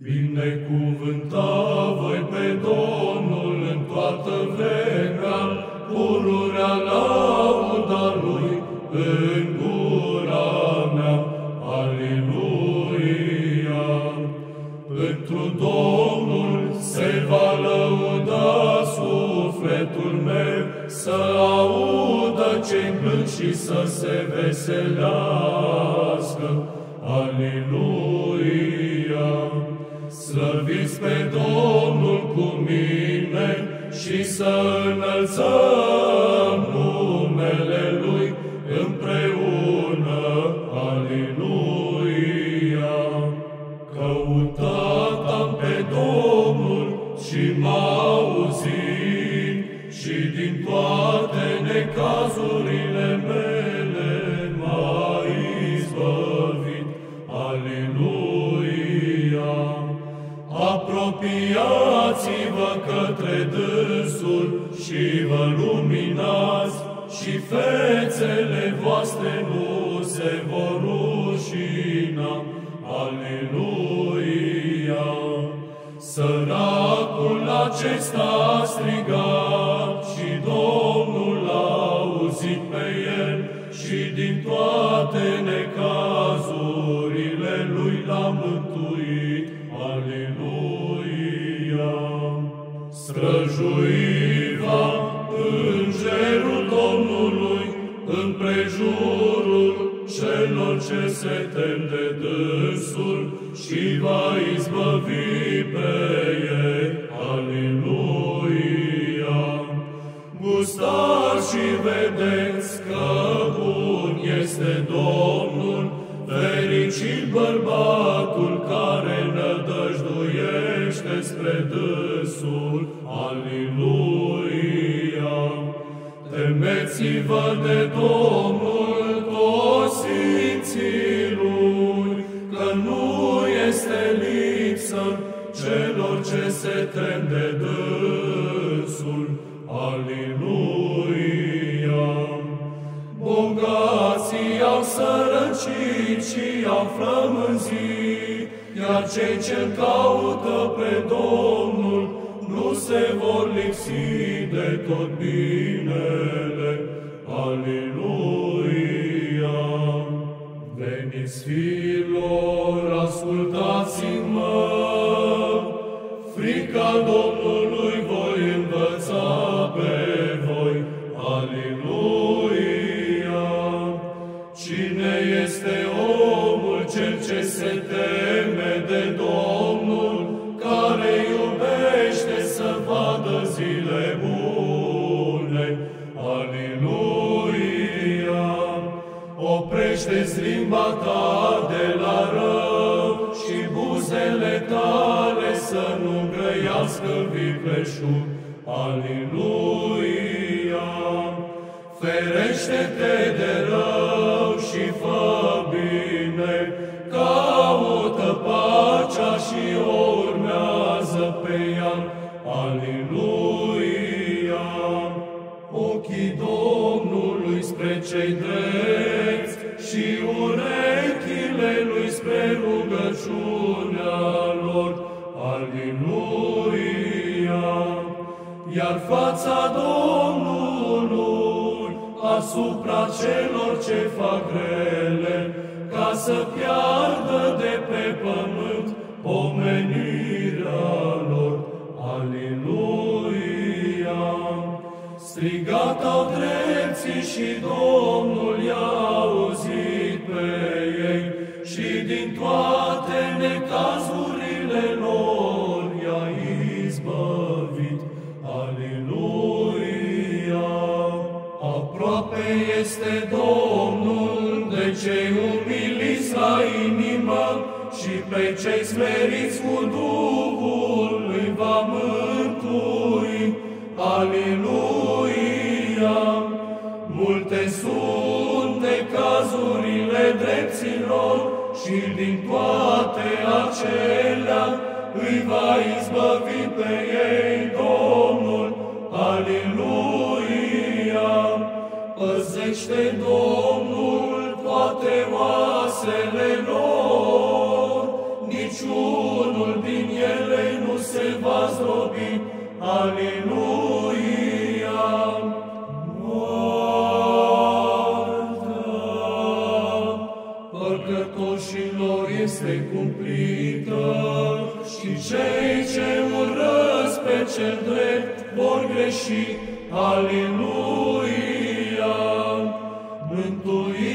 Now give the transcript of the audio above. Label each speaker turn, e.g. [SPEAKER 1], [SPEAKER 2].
[SPEAKER 1] Binecuvânta voi pe Domnul în toată vremea, pururea lauda Lui în gura mea. Aleluia! Întru Domnul se va lăuda sufletul meu, să audă ce plâng și să se veselească. Aleluia! Slăviți pe Domnul cu mine și să înălțăm numele Lui împreună. Aleluia! Căutat am pe Domnul și m-a și vă luminați și fețele voastre nu se vor rușina. Aleluia! Săracul acesta a strigat și Domnul a auzit pe el și din toate necazurile lui l-a mântuit. Aleluia! Străjuiva îngerul Domnului împrejurul celor ce se tem de dânsul și va izbăvi pe ei. Aleluia! Gustați și vedeți că bun este Domnul, fericit bărbatul care nădăjduiește spre dânsul. Aleluia! Temeți-vă de Domnul toți sfinții Lui, că nu este lipsă celor ce se tem de dânsul. Aleluia! Bogații au sărăcit și au flămânzit, iar cei ce caută pe Domnul nu se vor lipsi de tot binele. Aleluia! Veniți, fiilor, ascultați-mă, frica Domnului voi învăța pe voi. Aleluia! Cine este omul cel ce se teme Oprește-ți limba ta de la rău și buzele tale să nu grăiască vicleșug. Aleluia! Ferește-te de rău și fă bine, caută pacea și o urmează pe ea. Aleluia! Ochii Domnului spre cei drepți lui spre rugăciunea lor. Aleluia! Iar fața Domnului asupra celor ce fac grele, ca să piardă de pe pământ pomenirea lor. Aleluia! Strigat au drepții și Domnul i-a auzit pe ei și din toate necazurile lor i-a izbăvit. Aleluia! Aproape este Domnul de cei umiliți la inimă și pe cei smeriți cu Duhul îi va mântui. Aleluia! Multe sunt de cazurile drepților și din toate acelea îi va izbăvi pe ei Domnul. Aleluia! Păzește Domnul toate oasele lor, niciunul niciunul din ele nu se va zdrobi. Aleluia! Păcătoșilor este cumplită și cei ce urăsc pe cel drept vor greși. Aleluia! Mântuirea